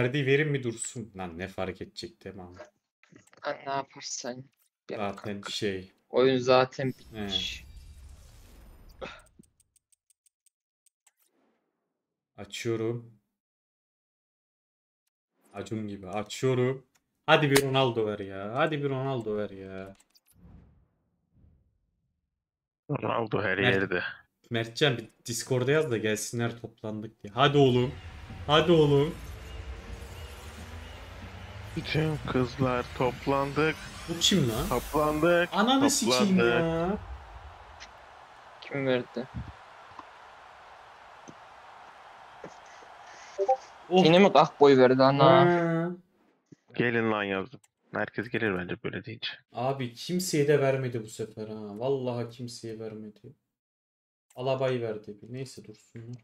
Verdiği verim mi dursun? Lan ne fark edecek tamam. Ha, ne yaparsan yap Zaten kanka. şey. Oyun zaten bitmiş. Açıyorum. Acun gibi açıyorum. Hadi bir Ronaldo ver ya. Hadi bir Ronaldo ver ya. Ronaldo her Mert- yerde. Mertcan bir Discord'a yaz da gelsinler toplandık diye. Hadi oğlum. Hadi oğlum. Bütün kızlar toplandık. Bu kim lan? Toplandık. Ananı sikeyim Toplandık. ya. Kim verdi? Oh. Yine mi kah boy verdi ana? Ha. Gelin lan yazdım. Herkes gelir bence böyle deyince. Abi kimseye de vermedi bu sefer ha. Vallahi kimseye vermedi. Alabayı verdi bir. Neyse dursunlar.